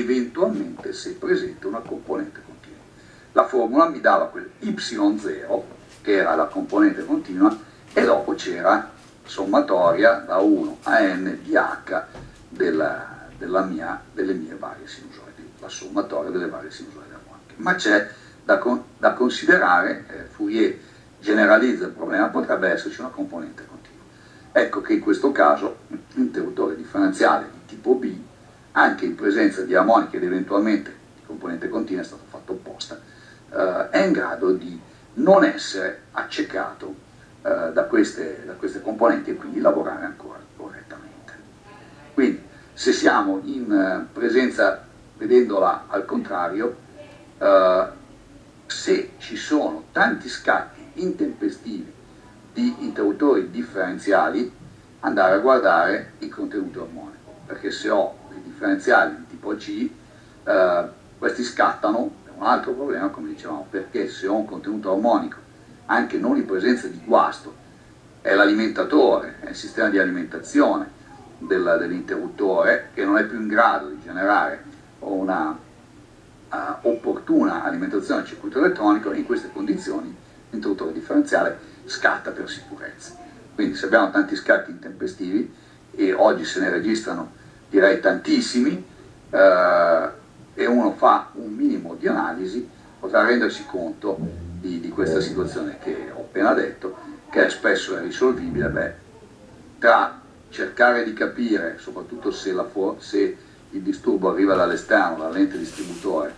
eventualmente se presente una componente continua. La formula mi dava quel y0, che era la componente continua, e dopo c'era sommatoria da 1 a n di h della, della mia, delle mie varie sinusoidi, la sommatoria delle varie sinusoidi armoniche. Ma c'è da, con, da, considerare, eh, Fourier generalizza il problema, potrebbe esserci una componente continua. Ecco che in questo caso l'interruttore differenziale di tipo B, anche in presenza di armoniche ed eventualmente di componente continua, è stato fatto apposta, eh, è in grado di non essere accecato eh, da, queste, da queste componenti e quindi lavorare ancora correttamente. Quindi se siamo in eh, presenza, vedendola al contrario, eh, se ci sono tanti scatti intempestivi di interruttori differenziali, andare a guardare il contenuto armonico, perché se ho dei differenziali di tipo C, eh, questi scattano, è un altro problema come dicevamo, perché se ho un contenuto armonico, anche non in presenza di guasto, è l'alimentatore, è il sistema di alimentazione del, dell'interruttore che non è più in grado di generare una uh, opportuna alimentazione al circuito elettronico, in queste condizioni l'interruttore differenziale scatta per sicurezza. Quindi se abbiamo tanti scatti intempestivi, e oggi se ne registrano direi tantissimi, eh, e uno fa un minimo di analisi, potrà rendersi conto di, di, questa situazione che ho appena detto, che spesso è risolvibile, beh, tra cercare di capire, soprattutto se, se il disturbo arriva dall'esterno, dalla lente distributore,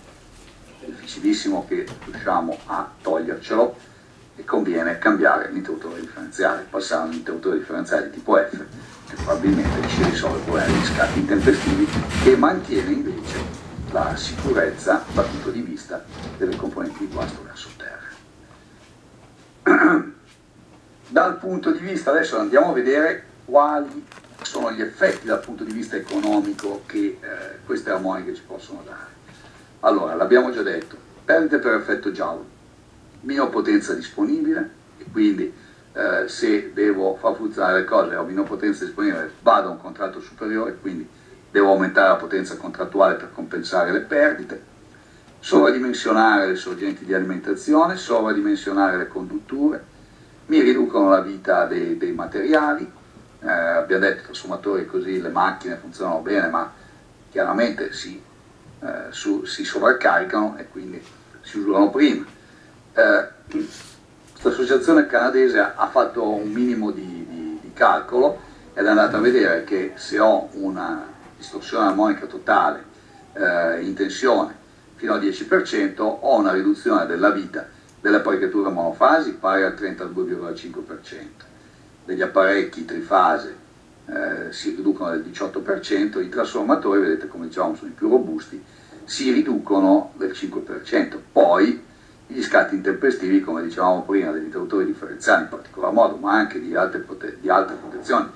è difficilissimo che riusciamo a togliercelo, e conviene cambiare l'interruttore differenziale, passare a un interruttore differenziale di tipo F, che probabilmente ci risolve il problema degli scatti intempestivi e mantiene invece la sicurezza dal punto di vista delle componenti di guasto verso terra. Dal punto di vista, adesso andiamo a vedere quali sono gli effetti dal punto di vista economico che eh, queste armoniche ci possono dare. Allora, l'abbiamo già detto, perdite per effetto giallo, meno potenza disponibile e quindi eh, se devo far funzionare le cose ho meno potenza disponibile vado a un contratto superiore, quindi devo aumentare la potenza contrattuale per compensare le perdite, sovradimensionare le sorgenti di alimentazione, sovradimensionare le condutture, mi riducono la vita dei, dei materiali, eh, abbiamo detto trasformatori così le macchine funzionano bene ma chiaramente si, eh, su, si sovraccaricano e quindi si usano prima eh, questa associazione canadese ha fatto un minimo di, di, di calcolo ed è andata a vedere che se ho una distorsione armonica totale eh, in tensione fino al 10% ho una riduzione della vita delle apparecchiature monofasi pari al 32,5%, degli apparecchi trifase eh, si riducono del 18%, i trasformatori, vedete come dicevamo sono i più robusti, si riducono del 5%, poi gli scatti intempestivi, come dicevamo prima, degli interruttori differenziali in particolar modo, ma anche di altre, di altre protezioni,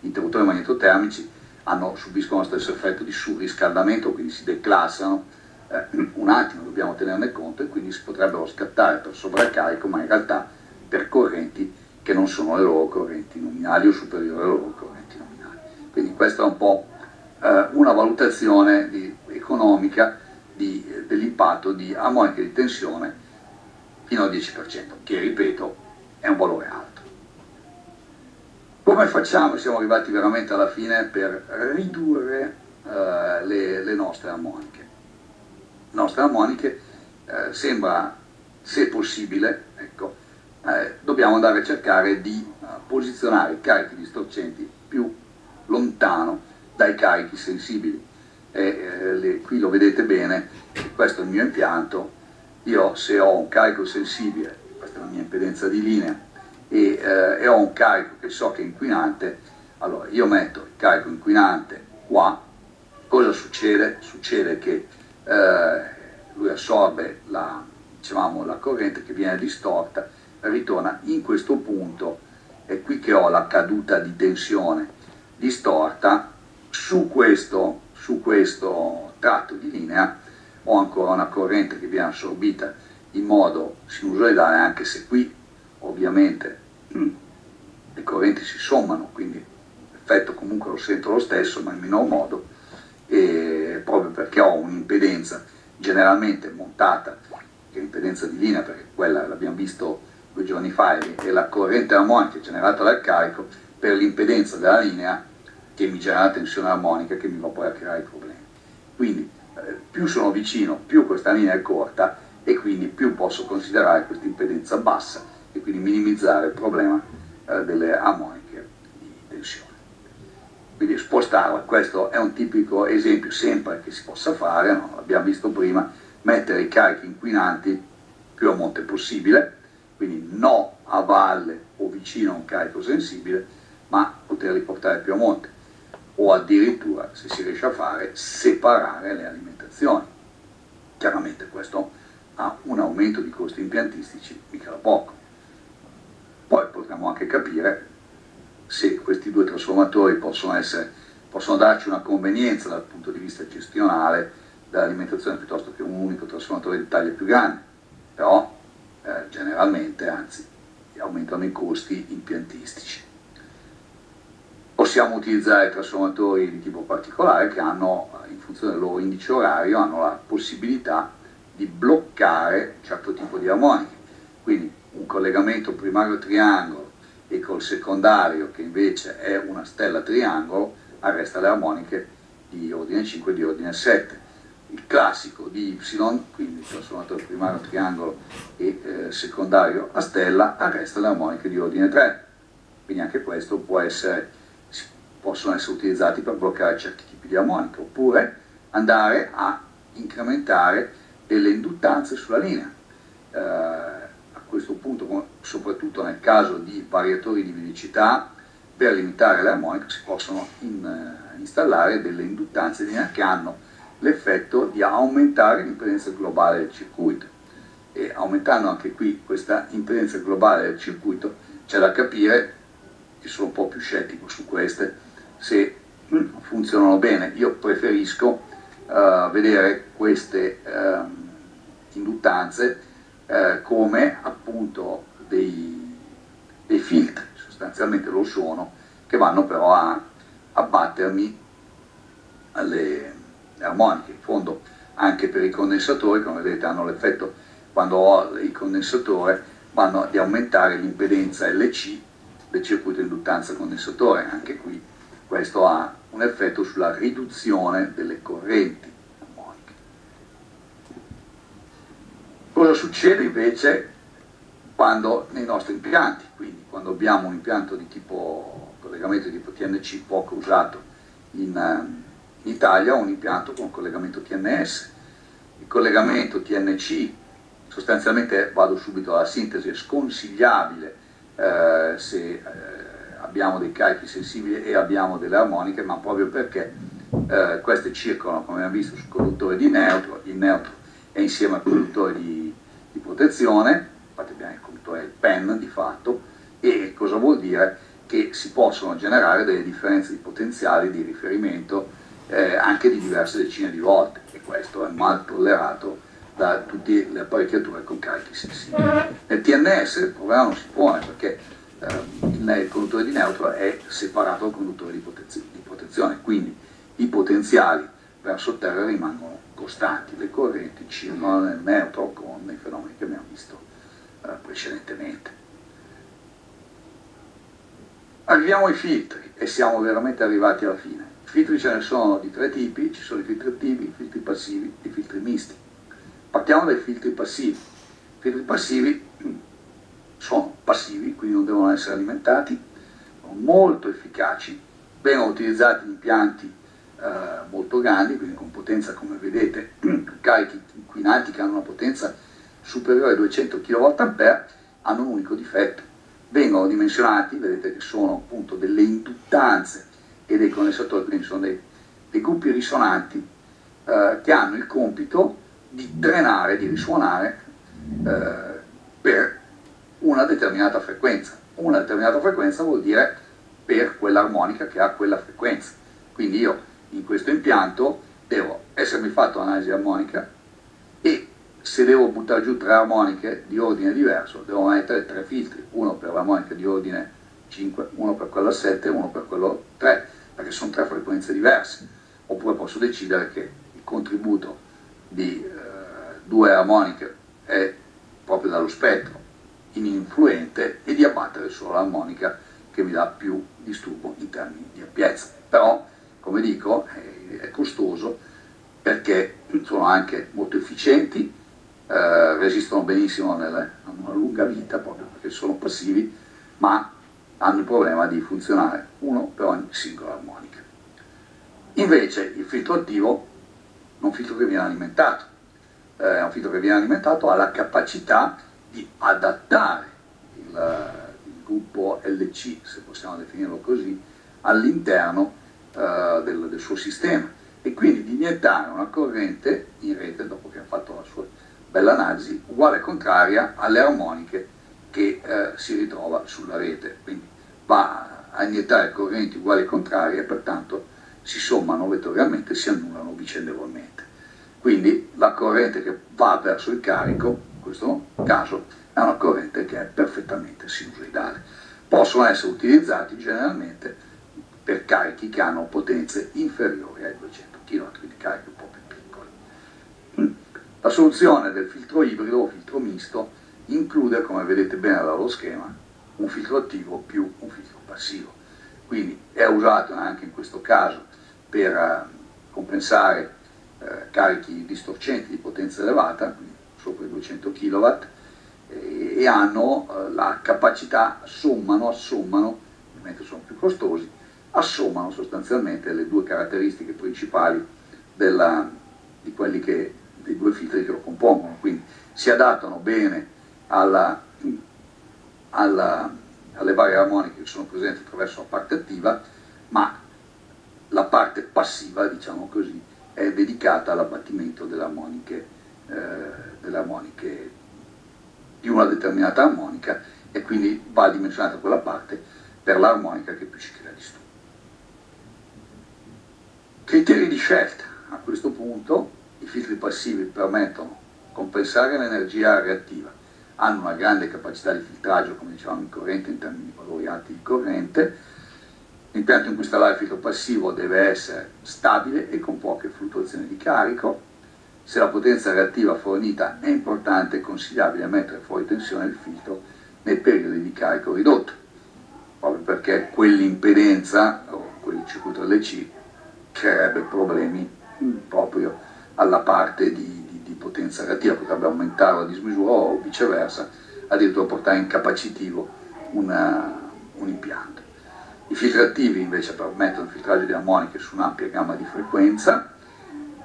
interruttori magnetotermici, hanno, subiscono lo stesso effetto di surriscaldamento, quindi si declassano eh, un attimo, dobbiamo tenerne conto, e quindi si potrebbero scattare per sovraccarico, ma in realtà per correnti che non sono le loro correnti nominali o superiori alle loro correnti nominali. Quindi questa è un po' eh, una valutazione di, economica dell'impatto di armonica di tensione fino al 10%, che ripeto è un valore alto. Come facciamo, siamo arrivati veramente alla fine, per ridurre eh, le, le, nostre armoniche? Le nostre armoniche eh, sembra, se possibile, ecco, eh, dobbiamo andare a cercare di uh, posizionare i carichi distorcenti più lontano dai carichi sensibili. E, eh, le, qui lo vedete bene, questo è il mio impianto, io se ho un carico sensibile, questa è la mia impedenza di linea, e, eh, e ho un carico che so che è inquinante, allora io metto il carico inquinante qua, cosa succede? Succede che eh, lui assorbe la, diciamo, la corrente che viene distorta, ritorna in questo punto, è qui che ho la caduta di tensione distorta, su questo, su questo tratto di linea ho ancora una corrente che viene assorbita in modo sinusoidale, anche se qui ovviamente mm, le correnti si sommano, quindi l'effetto comunque lo sento lo stesso, ma in minor modo, proprio perché ho un'impedenza generalmente montata, che è l'impedenza di linea, perché quella l'abbiamo visto due giorni fa, è la corrente armonica generata dal carico per l'impedenza della linea che mi genera la tensione armonica che mi va poi a creare i problemi. Quindi più sono vicino, più questa linea è corta e quindi più posso considerare questa impedenza bassa e quindi minimizzare il problema eh, delle armoniche di tensione. Quindi spostarla, questo è un tipico esempio sempre che si possa fare, no? l'abbiamo visto prima, mettere i carichi inquinanti più a monte possibile, quindi no a valle o vicino a un carico sensibile, ma poterli portare più a monte o addirittura, se si riesce a fare, separare le alimentazioni. Chiaramente questo ha un aumento di costi impiantistici mica da poco. Poi potremmo anche capire se questi due trasformatori possono, essere, possono darci una convenienza dal punto di vista gestionale dell'alimentazione piuttosto che un unico trasformatore di taglia più grande, però eh, generalmente, anzi, aumentano i costi impiantistici. Possiamo utilizzare trasformatori di tipo particolare che hanno, in funzione del loro indice orario, hanno la possibilità di bloccare un certo tipo di armoniche. Quindi un collegamento primario triangolo e col secondario che invece è una stella triangolo arresta le armoniche di ordine 5 e di ordine 7. Il classico di Y, quindi trasformatore primario triangolo e eh, secondario a stella, arresta le armoniche di ordine 3. Quindi anche questo può essere possono essere utilizzati per bloccare certi tipi di armonica, oppure andare a incrementare delle induttanze sulla linea. Eh, a questo punto, soprattutto nel caso di variatori di velocità, per limitare le armoniche si possono in, uh, installare delle induttanze di linea che hanno l'effetto di aumentare l'impedenza globale del circuito. E aumentando anche qui questa impedenza globale del circuito, c'è da capire, che sono un po' più scettico su queste, se funzionano bene. Io preferisco uh, vedere queste uh, induttanze uh, come appunto dei, dei, filtri, sostanzialmente lo sono, che vanno però a abbattermi le armoniche. In fondo anche per i condensatori, come vedete, hanno l'effetto, quando ho il condensatore, vanno ad aumentare l'impedenza LC del circuito induttanza condensatore, anche qui questo ha un effetto sulla riduzione delle correnti armoniche. Cosa succede invece quando nei nostri impianti, quindi quando abbiamo un impianto di tipo collegamento di tipo TNC poco usato in, in Italia, un impianto con collegamento TNS. Il collegamento TNC sostanzialmente vado subito alla sintesi, è sconsigliabile eh, se eh, abbiamo dei carichi sensibili e abbiamo delle armoniche, ma proprio perché eh, queste circolano, come abbiamo visto, sul conduttore di neutro, il neutro è insieme al conduttore di, di protezione, infatti abbiamo il conduttore PEN di fatto, e cosa vuol dire? Che si possono generare delle differenze di potenziali di riferimento eh, anche di diverse decine di volte, e questo è mal tollerato da tutte le apparecchiature con carichi sensibili. Nel TNS il problema non si pone perché eh, il conduttore di neutro è separato dal conduttore di, protezio, di protezione, quindi i potenziali verso terra rimangono costanti, le correnti circolano nel neutro con i fenomeni che abbiamo visto eh, precedentemente. Arriviamo ai filtri e siamo veramente arrivati alla fine. I filtri ce ne sono di tre tipi, ci sono i filtri attivi, i filtri passivi e i filtri misti. Partiamo dai filtri passivi. I filtri passivi sono passivi, quindi non devono essere alimentati, sono molto efficaci, vengono utilizzati in impianti eh, molto grandi, quindi con potenza come vedete, carichi inquinanti che hanno una potenza superiore a 200 kWh hanno un unico difetto, vengono dimensionati, vedete che sono appunto delle induttanze e dei condensatori, quindi sono dei, dei gruppi risonanti eh, che hanno il compito di drenare, di risuonare eh, per una determinata frequenza. Una determinata frequenza vuol dire per quell'armonica che ha quella frequenza. Quindi io in questo impianto devo essermi fatto analisi armonica e se devo buttare giù tre armoniche di ordine diverso, devo mettere tre filtri, uno per l'armonica di ordine 5, uno per quella 7 e uno per quello 3, perché sono tre frequenze diverse. Oppure posso decidere che il contributo di eh, due armoniche è proprio dallo spettro ininfluente e di abbattere solo l'armonica che mi dà più disturbo in termini di ampiezza. Però, come dico, è, è costoso perché sono anche molto efficienti, eh, resistono benissimo nelle, hanno una lunga vita proprio perché sono passivi, ma hanno il problema di funzionare uno per ogni singola armonica. Invece il filtro attivo è un filtro che viene alimentato, eh, è un filtro che viene alimentato ha la capacità di adattare il, il gruppo LC, se possiamo definirlo così, all'interno eh, del, del suo sistema e quindi di iniettare una corrente in rete dopo che ha fatto la sua bella analisi uguale e contraria alle armoniche che eh, si ritrova sulla rete. Quindi va a iniettare correnti uguali e contrarie e pertanto si sommano vettorialmente e si annullano vicendevolmente. Quindi la corrente che va verso il carico, questo caso, è una corrente che è perfettamente sinusoidale. Possono essere utilizzati generalmente per carichi che hanno potenze inferiori ai 200 kW, quindi carichi un po' più piccoli. La soluzione del filtro ibrido o filtro misto include, come vedete bene dallo schema, un filtro attivo più un filtro passivo. Quindi è usato anche in questo caso per eh, compensare eh, carichi distorcenti di potenza elevata, sopra i 200 kW, e, hanno eh, la capacità, sommano, assommano, mentre sono più costosi, assommano sostanzialmente le due caratteristiche principali della, di quelli che, dei due filtri che lo compongono, quindi si adattano bene alla, alla, alle varie armoniche che sono presenti attraverso la parte attiva, ma la parte passiva, diciamo così, è dedicata all'abbattimento delle armoniche, eh, delle armoniche di una determinata armonica e quindi va dimensionata quella parte per l'armonica che più ci crea disturbo. Criteri di scelta. A questo punto i filtri passivi permettono di compensare l'energia reattiva, hanno una grande capacità di filtraggio, come dicevamo in corrente, in termini di valori alti di corrente. L'impianto in cui installare il filtro passivo deve essere stabile e con poche fluttuazioni di carico. Se la potenza reattiva fornita è importante, è consigliabile mettere fuori tensione il filtro nei periodi di carico ridotto, proprio perché quell'impedenza o quel circuito LC creerebbe problemi proprio alla parte di, di, di potenza reattiva, potrebbe aumentare la dismisura o viceversa, addirittura portare in capacitivo una, un impianto. I filtri attivi invece permettono il filtraggio di armoniche su un'ampia gamma di frequenza,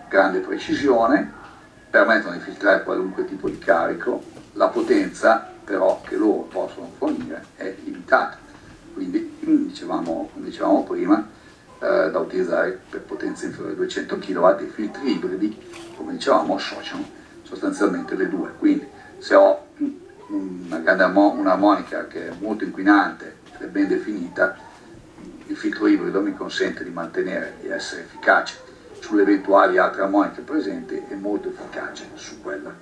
grande precisione, permettono di filtrare qualunque tipo di carico, la potenza però che loro possono fornire è limitata, quindi come dicevamo prima, eh, da utilizzare per potenze inferiori a 200 kW, i filtri ibridi, come dicevamo, associano sostanzialmente le due. Quindi se ho una grande un'armonica che è molto inquinante ed è ben definita, il filtro ibrido mi consente di mantenere, di essere efficace sulle eventuali altre armoniche presenti e molto efficace su quella,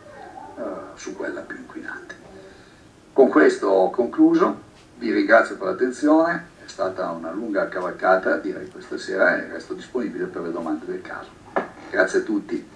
uh, su quella più inquinante. Con questo ho concluso, vi ringrazio per l'attenzione è stata una lunga cavalcata, direi questa sera e resto disponibile per le domande del caso. Grazie a tutti.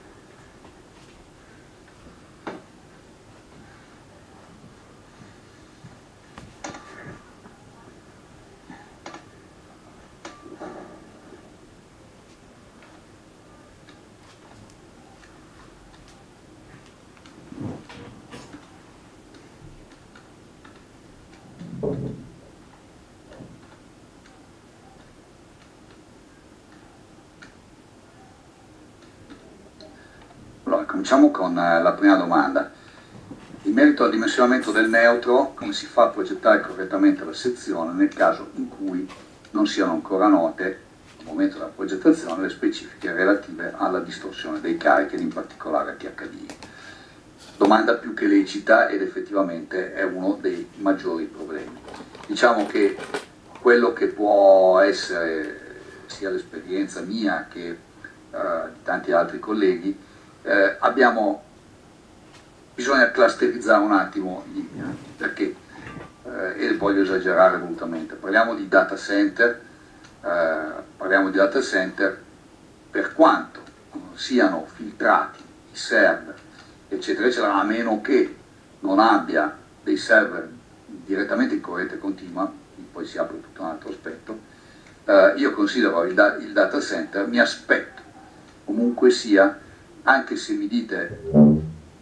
Cominciamo con eh, la prima domanda. In merito al dimensionamento del neutro, come si fa a progettare correttamente la sezione nel caso in cui non siano ancora note, al momento della progettazione, le specifiche relative alla distorsione dei carichi ed in particolare a THD? Domanda più che lecita ed effettivamente è uno dei maggiori problemi. Diciamo che quello che può essere sia l'esperienza mia che eh, di tanti altri colleghi eh, abbiamo, bisogna clusterizzare un attimo gli perché, eh, e voglio esagerare volutamente, parliamo di data center, eh, parliamo di data center per quanto siano filtrati i server, eccetera, eccetera, a meno che non abbia dei server direttamente in corrente continua, poi si apre tutto un altro aspetto, eh, io considero il, da il data center, mi aspetto comunque sia, anche se mi dite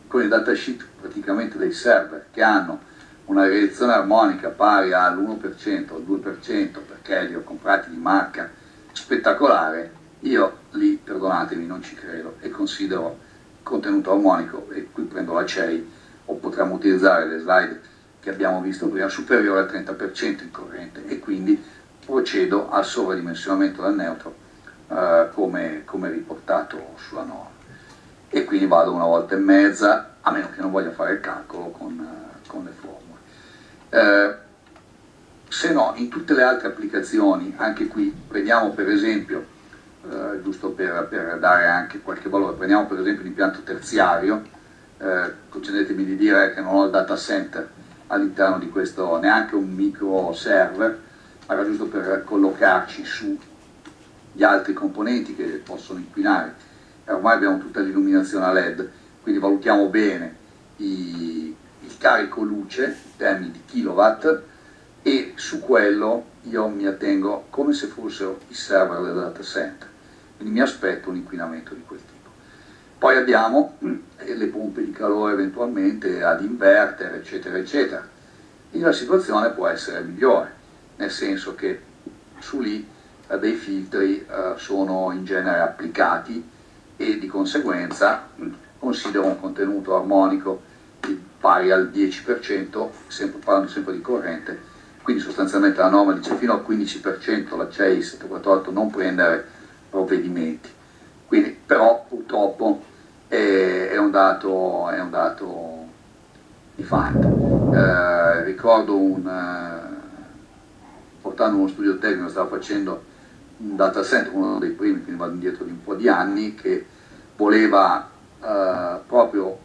con il datasheet praticamente dei server che hanno una reazione armonica pari all'1% o al 2% perché li ho comprati di marca spettacolare, io lì, perdonatemi, non ci credo e considero contenuto armonico, e qui prendo la CEI, o potremmo utilizzare le slide che abbiamo visto prima, superiore al 30% in corrente e quindi procedo al sovradimensionamento del neutro eh, come, come, riportato sulla norma. E quindi vado una volta e mezza, a meno che non voglia fare il calcolo con, eh, con le formule. Eh, se no, in tutte le altre applicazioni, anche qui, prendiamo per esempio, eh, giusto per, per, dare anche qualche valore, prendiamo per esempio l'impianto terziario, eh, concedetemi di dire che non ho il data center all'interno di questo, neanche un micro server, era giusto per collocarci su gli altri componenti che possono inquinare. Ormai abbiamo tutta l'illuminazione a LED, quindi valutiamo bene i, il carico luce in termini di kilowatt e su quello io mi attengo come se fossero i server del data center, quindi mi aspetto un inquinamento di quel tipo. Poi abbiamo eh, le pompe di calore eventualmente ad inverter, eccetera, eccetera. E la situazione può essere migliore, nel senso che su lì eh, dei filtri eh, sono in genere applicati e di conseguenza considero un contenuto armonico pari al 10%, sempre, parlando sempre di corrente, quindi sostanzialmente la norma dice fino al 15% la CEI 748 non prendere provvedimenti, quindi però purtroppo è, è, un, dato, è un dato di fatto. Eh, ricordo un, eh, portando uno studio tecnico, stavo facendo un data center, uno dei primi, quindi vado indietro di un po' di anni, che voleva eh, proprio,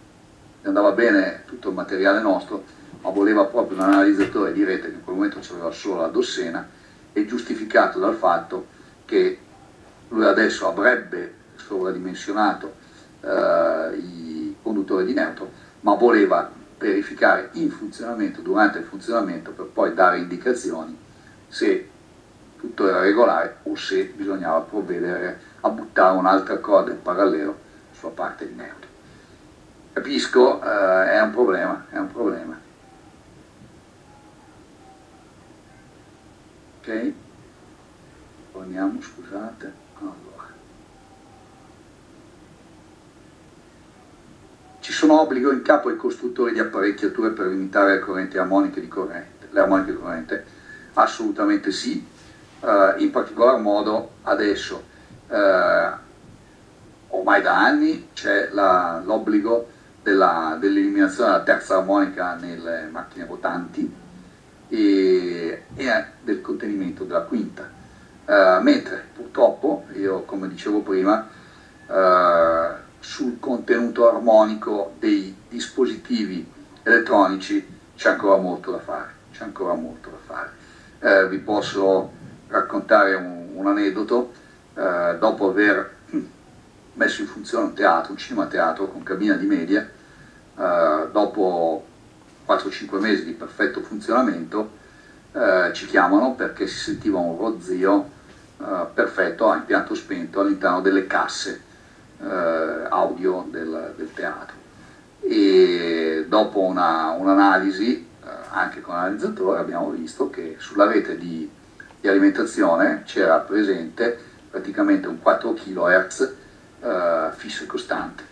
andava bene tutto il materiale nostro, ma voleva proprio un analizzatore di rete che in quel momento c'aveva solo la Dossena e giustificato dal fatto che lui adesso avrebbe sovradimensionato eh, i conduttori di neutro, ma voleva verificare in funzionamento, durante il funzionamento, per poi dare indicazioni se tutto era regolare o se bisognava provvedere a buttare un'altra corda in parallelo sulla parte di neutro. Capisco, eh, è un problema, è un problema. ok? Torniamo scusate. Allora. Ci sono obblighi in capo ai costruttori di apparecchiature per limitare le correnti armoniche di corrente le armoniche di corrente? Assolutamente sì uh, in particolar modo adesso uh, ormai da anni c'è l'obbligo dell'eliminazione della terza armonica nelle macchine votanti e, e del contenimento della quinta. Uh, mentre purtroppo, io come dicevo prima, uh, sul contenuto armonico dei dispositivi elettronici c'è ancora molto da fare. C'è ancora molto da fare. Uh, vi posso raccontare un, un aneddoto. dopo aver messo in funzione un teatro, un cinema teatro con cabina di media, dopo 4-5 mesi di perfetto funzionamento, eh, ci chiamano perché si sentiva un rozzio eh, perfetto a impianto spento all'interno delle casse eh, audio del, del, teatro. E dopo un'analisi, un eh, anche con l'analizzatore, abbiamo visto che sulla rete di, di alimentazione c'era presente praticamente un 4 kHz eh, fisso e costante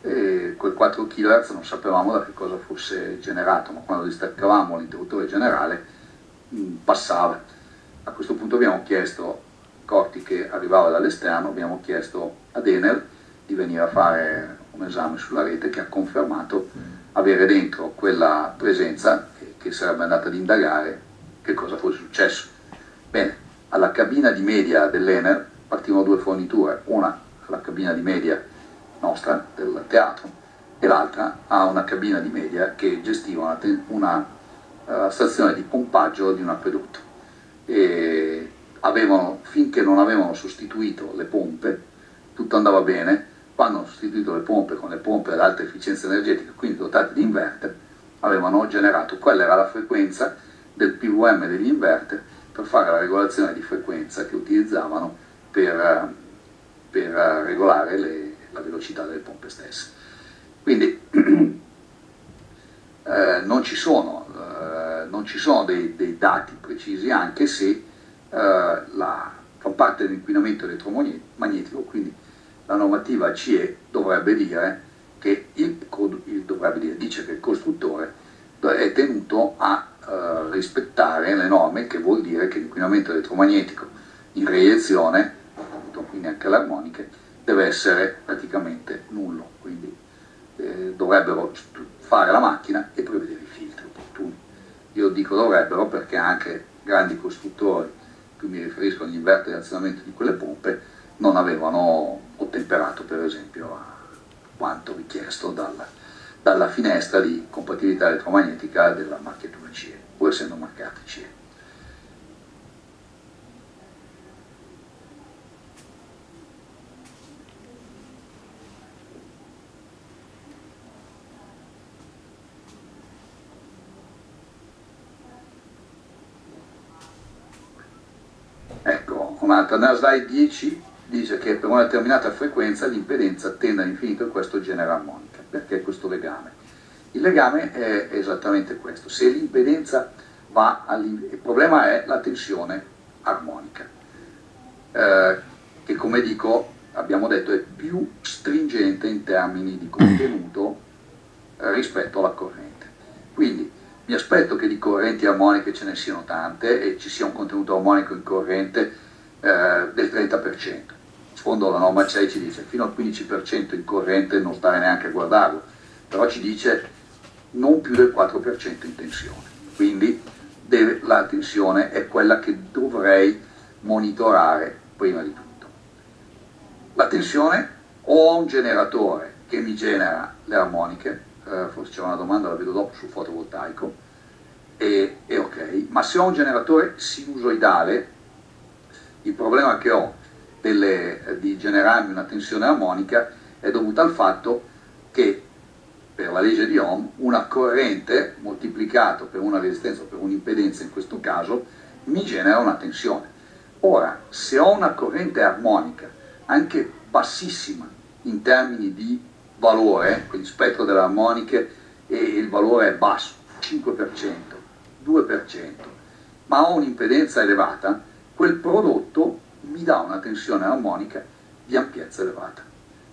e quel 4 kHz non sapevamo da che cosa fosse generato, ma quando distaccavamo l'interruttore generale mh, mm, passava. A questo punto abbiamo chiesto, Corti che arrivava dall'esterno, abbiamo chiesto ad Enel di venire a fare un esame sulla rete che ha confermato avere dentro quella presenza che sarebbe andata ad indagare che cosa fosse successo. Bene, alla cabina di media dell'Enel partivano due forniture, una alla cabina di media nostra del teatro e l'altra ha una cabina di media che gestiva una, una uh, stazione di pompaggio di un acquedotto. E avevano, finché non avevano sostituito le pompe tutto andava bene. Quando hanno sostituito le pompe con le pompe ad alta efficienza energetica, quindi dotate di inverter, avevano generato, quella era la frequenza del PVM degli inverter per fare la regolazione di frequenza che utilizzavano per, per regolare le, la velocità delle pompe stesse. Quindi eh, non ci sono, eh, non ci sono dei, dei, dati precisi anche se eh, la, fa parte dell'inquinamento elettromagnetico, quindi la normativa CE dovrebbe dire che il, il, dovrebbe dire, dice che il costruttore è tenuto a eh, rispettare le norme, che vuol dire che l'inquinamento elettromagnetico in reiezione, quindi anche le armoniche, deve essere praticamente nullo, quindi eh, dovrebbero fare la macchina e prevedere i filtri opportuni. Io dico dovrebbero perché anche grandi costruttori, qui mi riferisco agli inverter di azionamento di quelle pompe, non avevano ottemperato per esempio a quanto richiesto dalla, dalla finestra di compatibilità elettromagnetica della marchiatura CE, pur essendo marcate CE. Ecco, un'altra, nella slide 10 dice che per una determinata frequenza l'impedenza tende all'infinito e questo genera armonica. Perché questo legame? Il legame è esattamente questo. Se l'impedenza va all'infinito, il problema è la tensione armonica, eh, che come dico, abbiamo detto, è più stringente in termini di contenuto rispetto alla corrente. Quindi mi aspetto che di correnti armoniche ce ne siano tante e ci sia un contenuto armonico in corrente eh, del 30% fondo la norma CEI ci dice fino al 15% in corrente non stare neanche a guardarlo, però ci dice non più del 4% in tensione. Quindi deve, la tensione è quella che dovrei monitorare prima di tutto. La tensione o un generatore che mi genera le armoniche, eh, forse c'è una domanda, la vedo dopo sul fotovoltaico, e, e ok, ma se ho un generatore sinusoidale, il problema che ho delle, di generarmi una tensione armonica è dovuta al fatto che per la legge di Ohm una corrente moltiplicato per una resistenza o per un'impedenza in questo caso mi genera una tensione. Ora, se ho una corrente armonica anche bassissima in termini di valore, quindi spettro delle armoniche e il valore è basso, 5%, 2%, ma ho un'impedenza elevata, quel prodotto mi dà una tensione armonica di ampiezza elevata.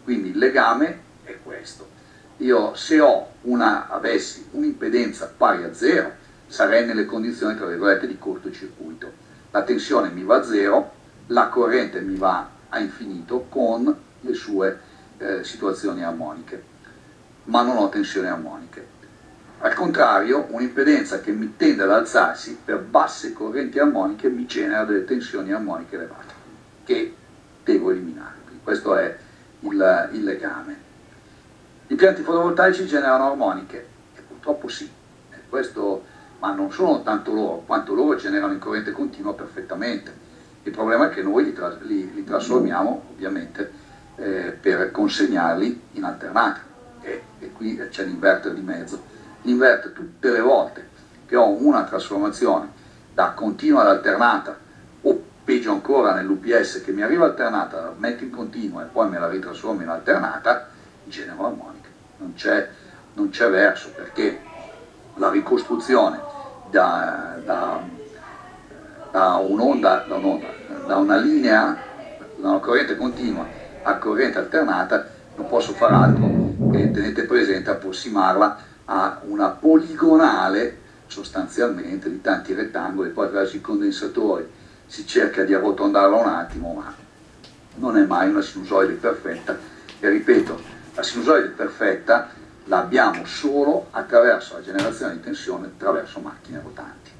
Quindi il legame è questo. Io se ho una, avessi un'impedenza pari a zero, sarei nelle condizioni, tra virgolette, di cortocircuito. La tensione mi va a zero, la corrente mi va a infinito con le sue eh, situazioni armoniche, ma non ho tensioni armoniche. Al contrario, un'impedenza che mi tende ad alzarsi per basse correnti armoniche mi genera delle tensioni armoniche elevate che devo eliminare. Questo è il, il legame. I pianti fotovoltaici generano armoniche, e purtroppo sì, questo, ma non sono tanto loro, quanto loro generano in corrente continua perfettamente. Il problema è che noi li, tra, li, li trasformiamo ovviamente eh, per consegnarli in alternata e, e qui c'è l'inverter di mezzo. L'inverter tutte le volte che ho una trasformazione da continua ad alternata peggio ancora nell'UPS che mi arriva alternata, la metto in continua e poi me la ritrasformo in alternata, genero armonica. Non c'è, verso perché la ricostruzione da, da, da un'onda, da, un'onda, da una linea, da una corrente continua a corrente alternata, non posso fare altro che tenete presente approssimarla a una poligonale sostanzialmente di tanti rettangoli, poi attraverso i condensatori si cerca di arrotondarla un attimo, ma non è mai una sinusoide perfetta. E ripeto, la sinusoide perfetta l'abbiamo solo attraverso la generazione di tensione attraverso macchine rotanti.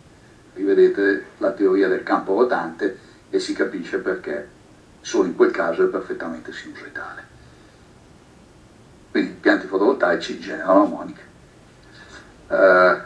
Rivedete la teoria del campo rotante e si capisce perché solo in quel caso è perfettamente sinusoidale. Quindi i pianti fotovoltaici generano armoniche. Uh,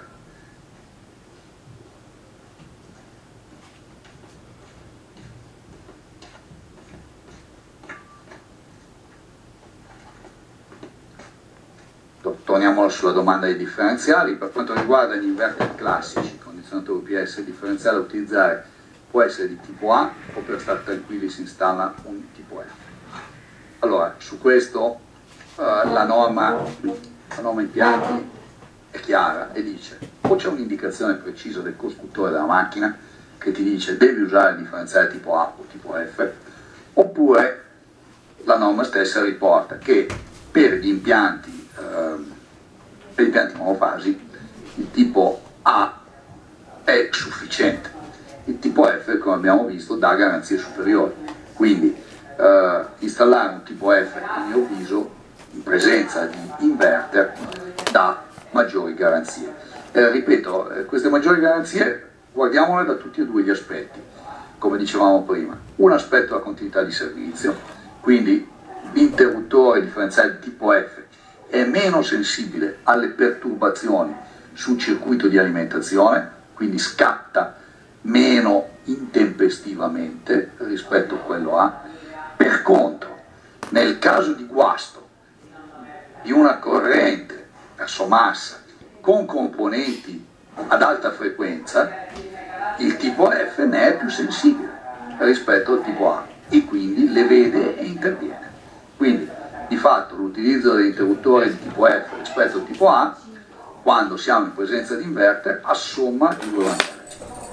torniamo sulla domanda dei differenziali, per quanto riguarda gli inverter classici, condizionatori UPS, il differenziale da utilizzare può essere di tipo A o per stare tranquilli si installa un tipo F. Allora, su questo uh, la, norma, la norma impianti è chiara e dice o c'è un'indicazione precisa del costruttore della macchina che ti dice devi usare il differenziale tipo A o tipo F, oppure la norma stessa riporta che per gli impianti, eh, per gli impianti monofasi il tipo A è sufficiente, il tipo F come abbiamo visto dà garanzie superiori, quindi eh, installare un tipo F a mio avviso in presenza di inverter dà maggiori garanzie. Eh, ripeto, eh, queste maggiori garanzie guardiamole da tutti e due gli aspetti, come dicevamo prima. Un aspetto è la continuità di servizio, quindi l'interruttore differenziale di tipo F è meno sensibile alle perturbazioni sul circuito di alimentazione, quindi scatta meno intempestivamente rispetto a quello A. Per contro, nel caso di guasto di una corrente verso massa con componenti ad alta frequenza, il tipo F ne è più sensibile rispetto al tipo A e quindi le vede e interviene. Quindi di fatto l'utilizzo dell'interruttore di tipo F rispetto al tipo A, quando siamo in presenza di inverter, assomma i due vantaggi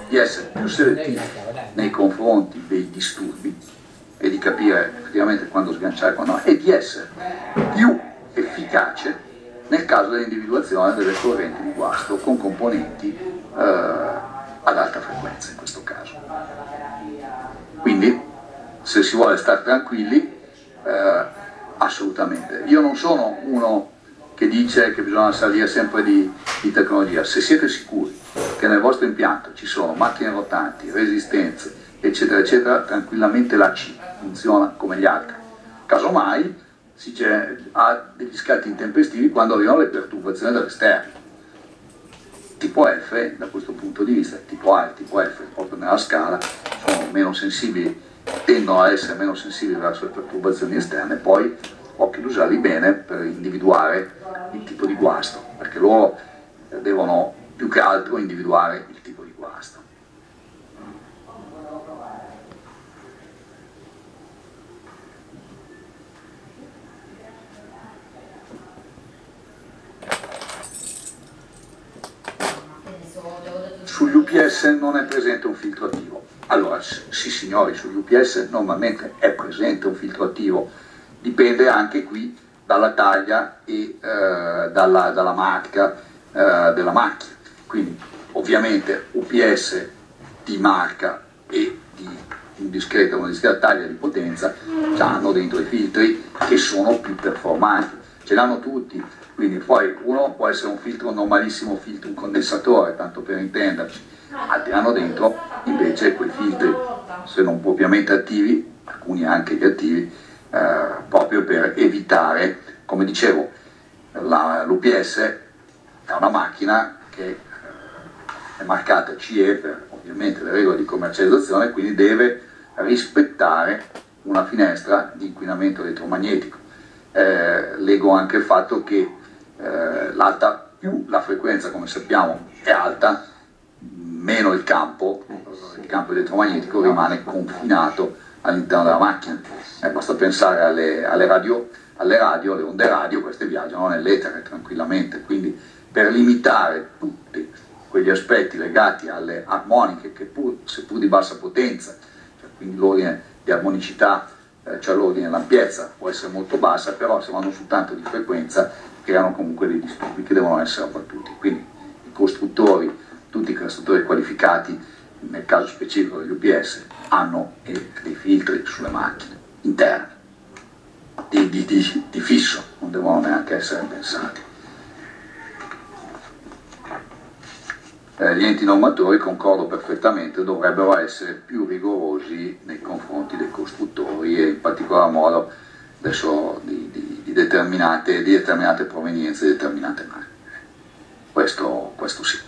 di essere più selettivi nei confronti dei disturbi e di capire effettivamente quando sganciare e quando no, e di essere più efficace nel caso dell'individuazione delle correnti di guasto con componenti eh, ad alta frequenza in questo caso. Quindi se si vuole stare tranquilli, eh, assolutamente. Io non sono uno che dice che bisogna salire sempre di, di, tecnologia, se siete sicuri che nel vostro impianto ci sono macchine rotanti, resistenze, eccetera, eccetera, tranquillamente la C funziona come gli altri. Casomai si ha degli scatti intempestivi quando arrivano le perturbazioni dall'esterno. Tipo F, da questo punto di vista, tipo A e tipo F, proprio nella scala, sono meno sensibili, tendono a essere meno sensibili verso le perturbazioni esterne, poi occhio ad usarli bene per individuare il tipo di guasto, perché loro devono più che altro individuare il tipo di guasto. Sugli UPS non è presente un filtro attivo. Allora, sì signori, sugli UPS normalmente è presente un filtro attivo, dipende anche qui dalla taglia e eh, dalla, dalla, marca eh, della macchina. Quindi ovviamente UPS di marca e di discreta, una discreta taglia di potenza hanno dentro i filtri che sono più performanti, ce l'hanno tutti, quindi poi uno può essere un filtro normalissimo, filtro un condensatore, tanto per intenderci, hanno dentro invece quei filtri, se non propriamente attivi, alcuni anche gli attivi, eh, proprio per evitare, come dicevo, l'UPS è una macchina che eh, è marcata CE per ovviamente le regole di commercializzazione, quindi deve rispettare una finestra di inquinamento elettromagnetico. Eh, leggo anche il fatto che eh, l'alta, più la frequenza come sappiamo è alta, meno il campo, il campo elettromagnetico rimane confinato all'interno della macchina. Eh, basta pensare alle, alle, radio, alle radio, alle onde radio, queste viaggiano nell'etere tranquillamente, quindi per limitare tutti quegli aspetti legati alle armoniche che pur, seppur di bassa potenza, cioè quindi l'ordine di armonicità, eh, cioè l'ordine dell'ampiezza può essere molto bassa, però se vanno soltanto di frequenza creano comunque dei disturbi che devono essere abbattuti. Quindi i costruttori, tutti i costruttori qualificati, nel caso specifico degli UPS, hanno dei filtri sulle macchine interne, di, di, di, di fisso, non devono neanche essere pensati. Eh, gli enti normatori, concordo perfettamente, dovrebbero essere più rigorosi nei confronti dei costruttori e in particolar modo adesso di, di, di, determinate, di determinate provenienze, di determinate marche. Questo, questo sì.